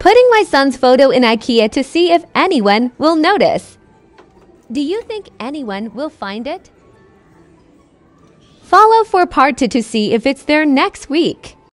Putting my son's photo in IKEA to see if anyone will notice. Do you think anyone will find it? Follow for part 2 to see if it's there next week.